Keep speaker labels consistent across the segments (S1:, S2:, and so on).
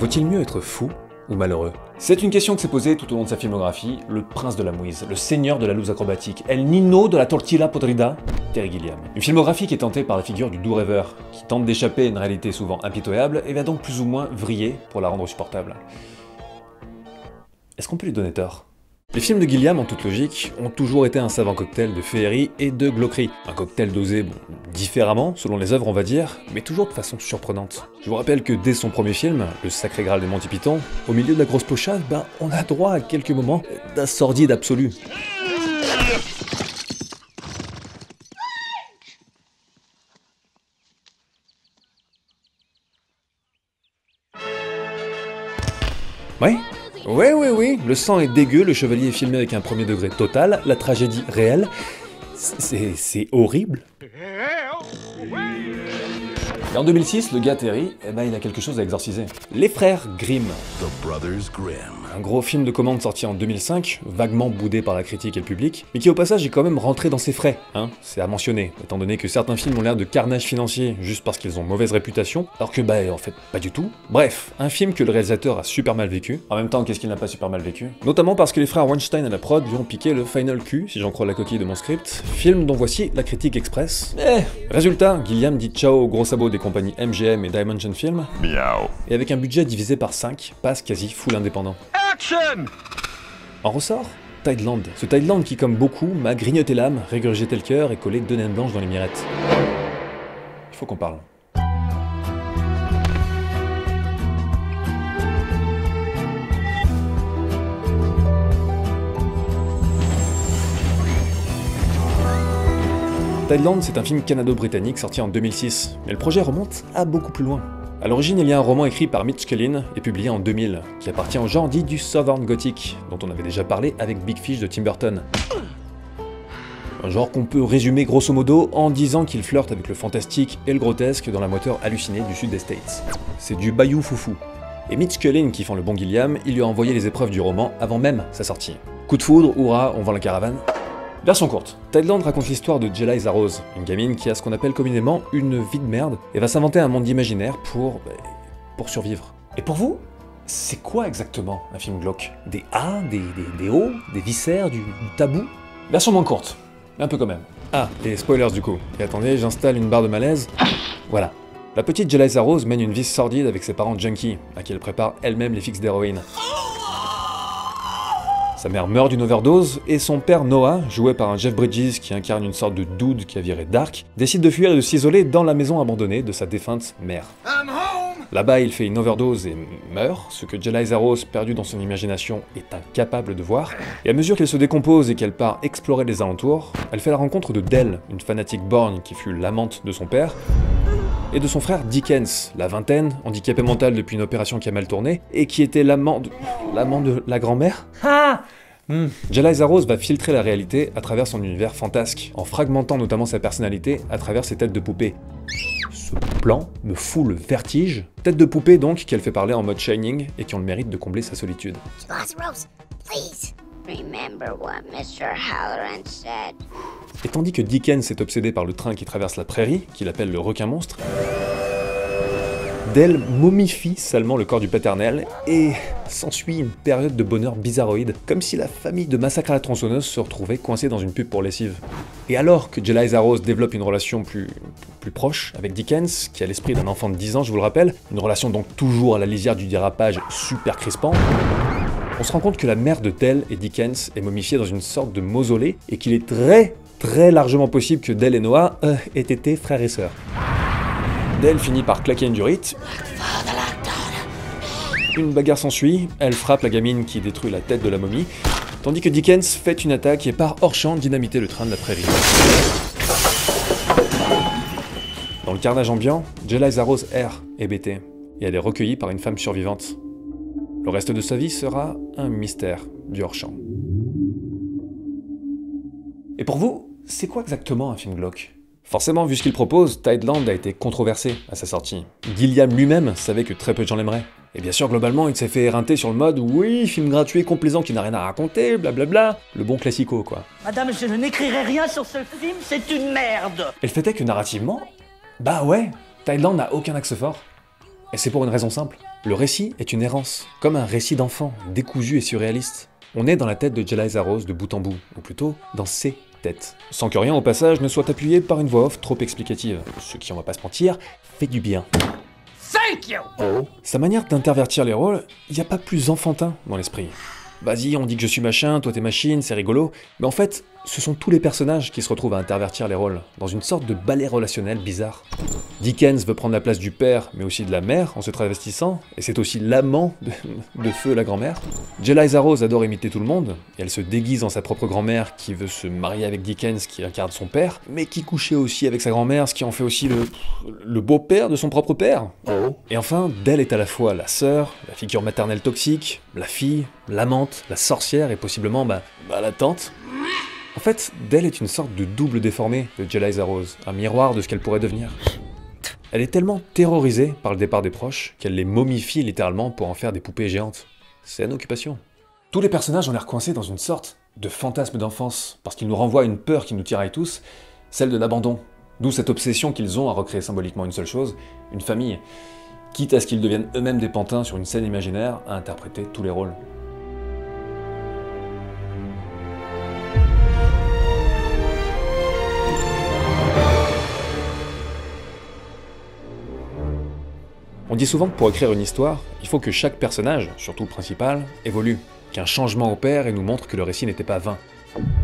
S1: Vaut-il mieux être fou ou malheureux C'est une question que s'est posée tout au long de sa filmographie, le prince de la mouise, le seigneur de la loose acrobatique, El Nino de la tortilla podrida, Terry Gilliam. Une filmographie qui est tentée par la figure du doux rêveur, qui tente d'échapper à une réalité souvent impitoyable et va donc plus ou moins vriller pour la rendre supportable. Est-ce qu'on peut lui donner tort? Les films de Gilliam, en toute logique, ont toujours été un savant cocktail de féerie et de glauquerie. Un cocktail dosé bon, différemment, selon les œuvres on va dire, mais toujours de façon surprenante. Je vous rappelle que dès son premier film, Le Sacré Graal des Monty Python, au milieu de la grosse pochade, ben, on a droit à quelques moments d'un sordide absolu. Ouais, Ouais, ouais, oui, le sang est dégueu, le chevalier est filmé avec un premier degré total, la tragédie réelle. C'est horrible. Et en 2006, le gars Terry, eh ben, il a quelque chose à exorciser. Les frères Grimm. Un gros film de commande sorti en 2005, vaguement boudé par la critique et le public, mais qui au passage est quand même rentré dans ses frais, hein, c'est à mentionner, étant donné que certains films ont l'air de carnage financier juste parce qu'ils ont mauvaise réputation, alors que bah en fait pas du tout. Bref, un film que le réalisateur a super mal vécu. En même temps, qu'est-ce qu'il n'a pas super mal vécu? Notamment parce que les frères Weinstein à la prod lui ont piqué le Final Q, si j'en crois la coquille de mon script, film dont voici la critique express. Eh, résultat, Gilliam dit ciao au gros sabot des compagnies MGM et Dimension Film, Miaou. et avec un budget divisé par 5, passe quasi full indépendant. En ressort Tideland. Ce Tideland qui, comme beaucoup, m'a grignoté l'âme, régurgité le cœur et collé deux naines blanches dans les mirettes. Il faut qu'on parle. Tideland, c'est un film canado-britannique sorti en 2006, mais le projet remonte à beaucoup plus loin. A l'origine, il y a un roman écrit par Mitch Kellin et publié en 2000, qui appartient au genre dit du Southern Gothic, dont on avait déjà parlé avec Big Fish de Tim Burton. Un genre qu'on peut résumer grosso modo en disant qu'il flirte avec le fantastique et le grotesque dans la moteur hallucinée du sud des States. C'est du bayou foufou. Et Mitch Kellin, qui font le bon Gilliam, il lui a envoyé les épreuves du roman avant même sa sortie. Coup de foudre, hurrah, on vend la caravane, Version courte. Tideland raconte l'histoire de Jela Rose, une gamine qui a ce qu'on appelle communément une vie de merde et va s'inventer un monde imaginaire pour. Bah, pour survivre. Et pour vous, c'est quoi exactement un film glauque? Des A, des, des, O, des viscères, du, tabou? Version moins courte, un peu quand même. Ah, et spoilers du coup. Et attendez, j'installe une barre de malaise. Voilà. La petite Jela Rose mène une vie sordide avec ses parents junkies, à qui elle prépare elle-même les fixes d'héroïne. Sa mère meurt d'une overdose, et son père Noah, joué par un Jeff Bridges qui incarne une sorte de dude qui a viré Dark, décide de fuir et de s'isoler dans la maison abandonnée de sa défunte mère. Là-bas, il fait une overdose et meurt, ce que Jeliza Rose, perdue dans son imagination, est incapable de voir. Et à mesure qu'elle se décompose et qu'elle part explorer les alentours, elle fait la rencontre de Dell, une fanatique borgne qui fut l'amante de son père, et de son frère Dickens, la vingtaine, handicapé mental depuis une opération qui a mal tourné, et qui était l'amant de... l'amant de la grand-mère Ah hmm. Rose va filtrer la réalité à travers son univers fantasque, en fragmentant notamment sa personnalité à travers ses têtes de poupée. Ce plan me fout le vertige. Têtes de poupée donc qu'elle fait parler en mode Shining et qui ont le mérite de combler sa solitude. Et tandis que Dickens est obsédé par le train qui traverse la prairie, qu'il appelle le requin monstre, Dell momifie salement le corps du paternel et s'ensuit une période de bonheur bizarroïde, comme si la famille de Massacre à la tronçonneuse se retrouvait coincée dans une pub pour lessive. Et alors que Jeliza Rose développe une relation plus, plus proche avec Dickens, qui a l'esprit d'un enfant de 10 ans, je vous le rappelle, une relation donc toujours à la lisière du dérapage super crispant, on se rend compte que la mère de Dell et Dickens est momifiée dans une sorte de mausolée et qu'il est très très largement possible que Dell et Noah euh, aient été frères et sœurs. Dell finit par claquer une durite. Une bagarre s'ensuit, elle frappe la gamine qui détruit la tête de la momie, tandis que Dickens fait une attaque et part hors champ dynamiter le train de la prairie. Dans le carnage ambiant, Jeliza Rose erre, hébétée, et elle est recueillie par une femme survivante. Le reste de sa vie sera un mystère du hors-champ. Et pour vous, c'est quoi exactement un film glauque? Forcément, vu ce qu'il propose, Tideland a été controversé à sa sortie. Gilliam lui-même savait que très peu de gens l'aimeraient. Et bien sûr, globalement, il s'est fait éreinter sur le mode oui, film gratuit complaisant qui n'a rien à raconter, blablabla. Le bon classico, quoi.
S2: Madame, je n'écrirai rien sur ce film, c'est une merde
S1: Et le fait est que narrativement, bah ouais, Tideland n'a aucun axe fort. Et c'est pour une raison simple. Le récit est une errance, comme un récit d'enfant, décousu et surréaliste. On est dans la tête de Jeliza Rose de bout en bout, ou plutôt dans ses têtes. Sans que rien au passage ne soit appuyé par une voix off trop explicative, ce qui, on va pas se mentir, fait du bien.
S2: Thank you
S1: Sa manière d'intervertir les rôles, il n'y a pas plus enfantin dans l'esprit. Vas-y, on dit que je suis machin, toi t'es machine, c'est rigolo. Mais en fait, ce sont tous les personnages qui se retrouvent à intervertir les rôles, dans une sorte de ballet relationnel bizarre. Dickens veut prendre la place du père, mais aussi de la mère, en se travestissant, et c'est aussi l'amant de, Feu, la grand-mère. Jeliza Rose adore imiter tout le monde, et elle se déguise en sa propre grand-mère qui veut se marier avec Dickens qui incarne son père, mais qui couchait aussi avec sa grand-mère, ce qui en fait aussi le, le beau-père de son propre père. Et enfin, Dell est à la fois la sœur, la figure maternelle toxique, la fille, l'amante, la sorcière et possiblement bah, bah la tante. En fait, Dell est une sorte de double déformé de Jeliza Rose, un miroir de ce qu'elle pourrait devenir. Elle est tellement terrorisée par le départ des proches qu'elle les momifie littéralement pour en faire des poupées géantes. C'est une occupation. Tous les personnages ont l'air coincés dans une sorte de fantasme d'enfance, parce qu'ils nous renvoient à une peur qui nous tiraille tous, celle de l'abandon. D'où cette obsession qu'ils ont à recréer symboliquement une seule chose, une famille, quitte à ce qu'ils deviennent eux-mêmes des pantins sur une scène imaginaire à interpréter tous les rôles. Dit souvent que pour écrire une histoire, il faut que chaque personnage, surtout le principal, évolue, qu'un changement opère et nous montre que le récit n'était pas vain.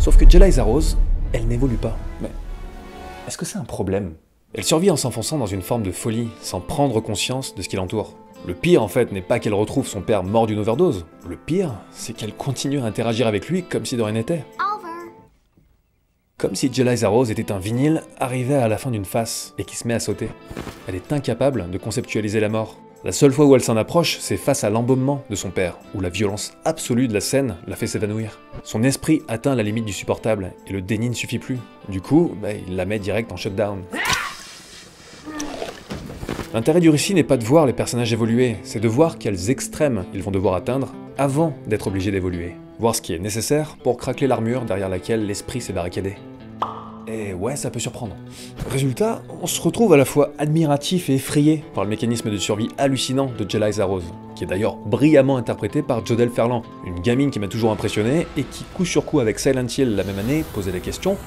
S1: Sauf que Jeliza Rose, elle n'évolue pas. Mais est-ce que c'est un problème? Elle survit en s'enfonçant dans une forme de folie, sans prendre conscience de ce qui l'entoure. Le pire en fait n'est pas qu'elle retrouve son père mort d'une overdose, le pire c'est qu'elle continue à interagir avec lui comme si de rien n'était. Comme si Jeliza Rose était un vinyle arrivé à la fin d'une face et qui se met à sauter. Elle est incapable de conceptualiser la mort. La seule fois où elle s'en approche, c'est face à l'embaumement de son père, où la violence absolue de la scène la fait s'évanouir. Son esprit atteint la limite du supportable, et le déni ne suffit plus. Du coup, bah, il la met direct en shutdown. L'intérêt du récit n'est pas de voir les personnages évoluer, c'est de voir quels extrêmes ils vont devoir atteindre avant d'être obligés d'évoluer. Voir ce qui est nécessaire pour craquer l'armure derrière laquelle l'esprit s'est barricadé. Et ouais, ça peut surprendre. Résultat, on se retrouve à la fois admiratif et effrayé par le mécanisme de survie hallucinant de Jeliza Rose, qui est d'ailleurs brillamment interprété par Jodelle Ferland, une gamine qui m'a toujours impressionné et qui, coup sur coup avec Silent Hill la même année, posait la question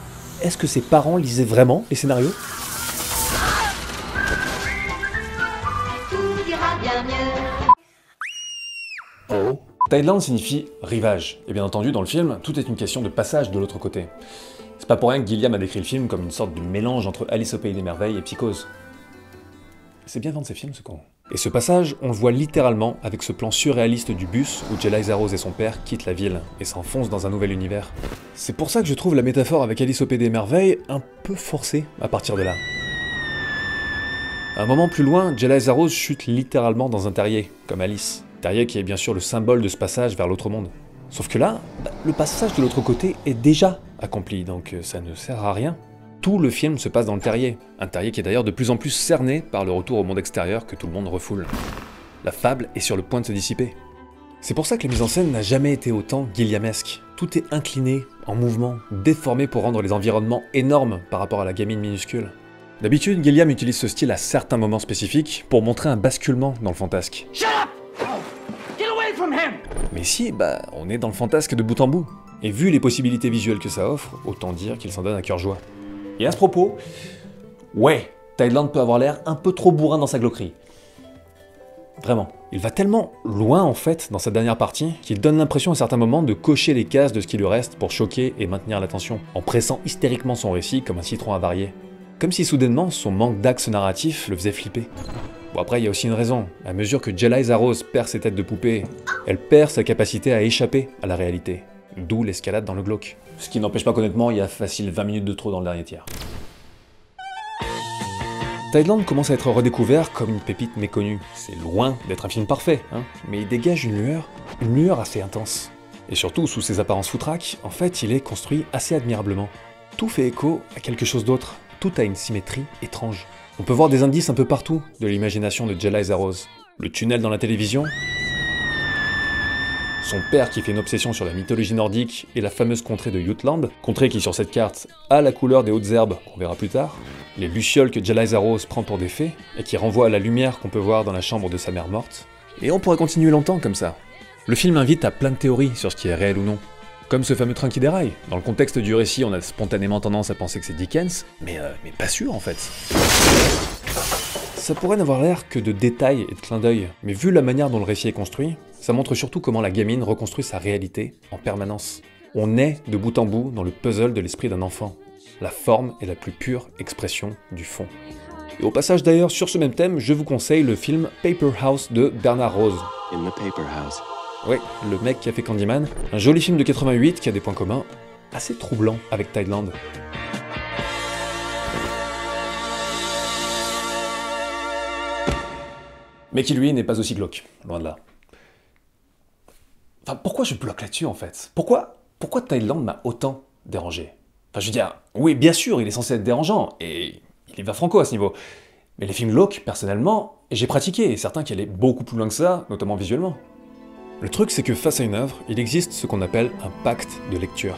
S1: est-ce que ses parents lisaient vraiment les scénarios? Thailand signifie rivage, et bien entendu dans le film, tout est une question de passage de l'autre côté. C'est pas pour rien que Gilliam a décrit le film comme une sorte de mélange entre Alice au Pays des Merveilles et Psychose. C'est bien vendre ces films, ce con. Et ce passage, on le voit littéralement avec ce plan surréaliste du bus où Jeliza Rose et son père quittent la ville et s'enfoncent dans un nouvel univers. C'est pour ça que je trouve la métaphore avec Alice au Pays des Merveilles un peu forcée à partir de là. Un moment plus loin, Jeliza Rose chute littéralement dans un terrier, comme Alice. Terrier qui est bien sûr le symbole de ce passage vers l'autre monde. Sauf que là, bah, le passage de l'autre côté est déjà accompli, donc euh, ça ne sert à rien. Tout le film se passe dans le terrier, un terrier qui est d'ailleurs de plus en plus cerné par le retour au monde extérieur que tout le monde refoule. La fable est sur le point de se dissiper. C'est pour ça que la mise en scène n'a jamais été autant guilliamesque. Tout est incliné, en mouvement, déformé pour rendre les environnements énormes par rapport à la gamine minuscule. D'habitude, Gilliam utilise ce style à certains moments spécifiques pour montrer un basculement dans le fantasque. Mais ici, bah, on est dans le fantasque de bout en bout. Et vu les possibilités visuelles que ça offre, autant dire qu'il s'en donne à cœur joie. Et à ce propos, ouais, Thailand peut avoir l'air un peu trop bourrin dans sa gloquerie. Vraiment. Il va tellement loin en fait dans sa dernière partie qu'il donne l'impression à certains moments de cocher les cases de ce qui lui reste pour choquer et maintenir l'attention, en pressant hystériquement son récit comme un citron avarié. Comme si soudainement son manque d'axe narratif le faisait flipper. Bon après il y a aussi une raison, à mesure que Jeliza Rose perd ses têtes de poupée, elle perd sa capacité à échapper à la réalité, d'où l'escalade dans le glauque. Ce qui n'empêche pas qu'honnêtement il y a facile 20 minutes de trop dans le dernier tiers. Thailand commence à être redécouvert comme une pépite méconnue. C'est loin d'être un film parfait, hein, mais il dégage une lueur, une lueur assez intense. Et surtout, sous ses apparences foutraques, en fait, il est construit assez admirablement. Tout fait écho à quelque chose d'autre, tout a une symétrie étrange. On peut voir des indices un peu partout de l'imagination de Jeliza Rose. Le tunnel dans la télévision, son père qui fait une obsession sur la mythologie nordique et la fameuse contrée de Jutland, contrée qui sur cette carte a la couleur des hautes herbes qu'on verra plus tard, les lucioles que Jeliza Rose prend pour des fées et qui renvoient à la lumière qu'on peut voir dans la chambre de sa mère morte, Et on pourrait continuer longtemps comme ça. Le film invite à plein de théories sur ce qui est réel ou non. Comme ce fameux train qui déraille. Dans le contexte du récit, on a spontanément tendance à penser que c'est Dickens, mais, euh, mais pas sûr en fait. Ça pourrait n'avoir l'air que de détails et de clins d'œil, mais vu la manière dont le récit est construit, ça montre surtout comment la gamine reconstruit sa réalité en permanence. On est de bout en bout dans le puzzle de l'esprit d'un enfant. La forme est la plus pure expression du fond. Et au passage d'ailleurs, sur ce même thème, je vous conseille le film Paper House de Bernard Rose. Oui, le mec qui a fait Candyman. Un joli film de 88 qui a des points communs assez troublants avec Thailand. Mais qui lui n'est pas aussi glauque, loin de là. Enfin, pourquoi je bloque là-dessus en fait? Pourquoi, pourquoi Thailand m'a autant dérangé? Enfin, je veux dire, oui, bien sûr, il est censé être dérangeant, et il y va franco à ce niveau. Mais les films glauques, personnellement, j'ai pratiqué, et certains qui allaient beaucoup plus loin que ça, notamment visuellement. Le truc, c'est que face à une œuvre, il existe ce qu'on appelle un pacte de lecture.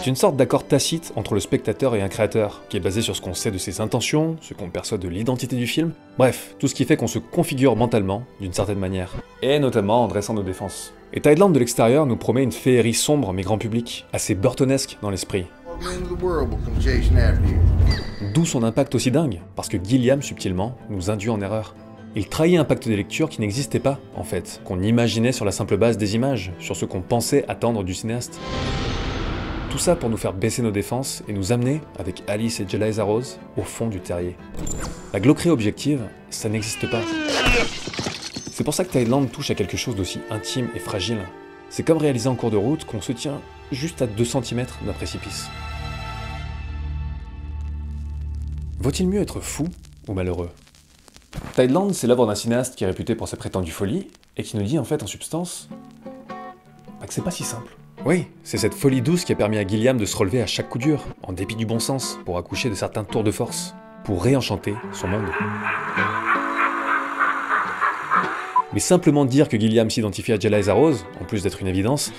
S1: C'est une sorte d'accord tacite entre le spectateur et un créateur, qui est basé sur ce qu'on sait de ses intentions, ce qu'on perçoit de l'identité du film, bref, tout ce qui fait qu'on se configure mentalement d'une certaine manière, et notamment en dressant nos défenses. Et Thailand de l'extérieur nous promet une féerie sombre mais grand public, assez burtonesque dans l'esprit. D'où son impact aussi dingue, parce que Gilliam, subtilement, nous induit en erreur. Il trahit un pacte des lectures qui n'existait pas, en fait, qu'on imaginait sur la simple base des images, sur ce qu'on pensait attendre du cinéaste. Tout ça pour nous faire baisser nos défenses et nous amener, avec Alice et Jeliza Rose, au fond du terrier. La glauquerie objective, ça n'existe pas. C'est pour ça que Thailand touche à quelque chose d'aussi intime et fragile. C'est comme réaliser en cours de route qu'on se tient juste à 2 cm d'un précipice. Vaut-il mieux être fou ou malheureux? Thailand, c'est l'œuvre d'un cinéaste qui est réputé pour sa prétendue folie et qui nous dit en fait en substance bah, que c'est pas si simple. Oui, c'est cette folie douce qui a permis à Gilliam de se relever à chaque coup dur, en dépit du bon sens, pour accoucher de certains tours de force, pour réenchanter son monde. Mais simplement dire que Gilliam s'identifie à Jeliza Rose, en plus d'être une évidence,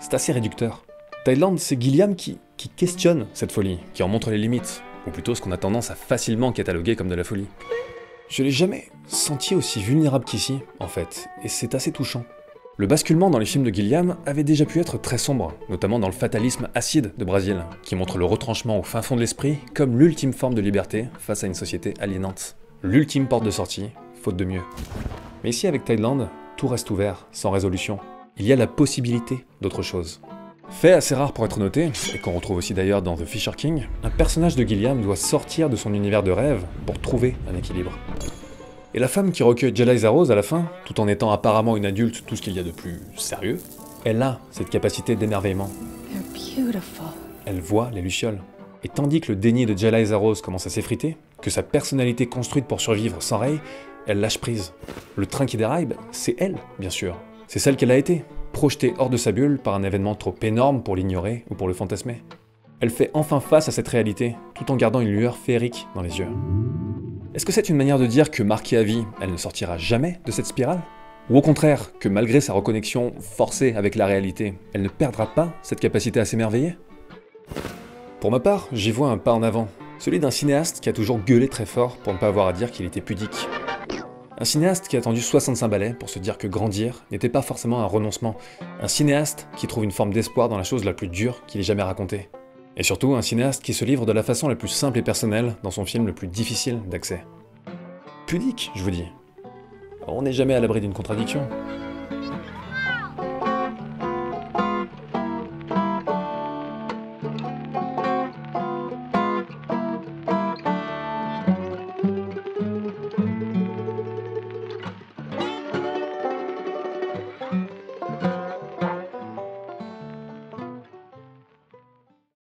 S1: c'est assez réducteur. Thailand, c'est Gilliam qui questionne cette folie, qui en montre les limites, ou plutôt ce qu'on a tendance à facilement cataloguer comme de la folie. Je l'ai jamais senti aussi vulnérable qu'ici, en fait, et c'est assez touchant. Le basculement dans les films de Gilliam avait déjà pu être très sombre, notamment dans le fatalisme acide de Brésil, qui montre le retranchement au fin fond de l'esprit comme l'ultime forme de liberté face à une société aliénante. L'ultime porte de sortie, faute de mieux. Mais ici, avec Thailand, tout reste ouvert, sans résolution. Il y a la possibilité d'autre chose. Fait assez rare pour être noté, et qu'on retrouve aussi d'ailleurs dans The Fisher King, un personnage de Gilliam doit sortir de son univers de rêve pour trouver un équilibre. Et la femme qui recueille Jeliza Rose à la fin, tout en étant apparemment une adulte, tout ce qu'il y a de plus sérieux, elle a cette capacité d'émerveillement. Elle voit les lucioles. Et tandis que le déni de Jeliza Rose commence à s'effriter, que sa personnalité construite pour survivre s'enraye, elle lâche prise. Le train qui déraille, bah, c'est elle, bien sûr. C'est celle qu'elle a été, projetée hors de sa bulle par un événement trop énorme pour l'ignorer ou pour le fantasmer. Elle fait enfin face à cette réalité, tout en gardant une lueur féerique dans les yeux. Est-ce que c'est une manière de dire que marquée à vie, elle ne sortira jamais de cette spirale? Ou au contraire, que malgré sa reconnexion forcée avec la réalité, elle ne perdra pas cette capacité à s'émerveiller? Pour ma part, j'y vois un pas en avant, celui d'un cinéaste qui a toujours gueulé très fort pour ne pas avoir à dire qu'il était pudique. Un cinéaste qui a attendu 65 balais pour se dire que grandir n'était pas forcément un renoncement. Un cinéaste qui trouve une forme d'espoir dans la chose la plus dure qu'il ait jamais racontée. Et surtout, un cinéaste qui se livre de la façon la plus simple et personnelle dans son film le plus difficile d'accès. Pudique, je vous dis. On n'est jamais à l'abri d'une contradiction.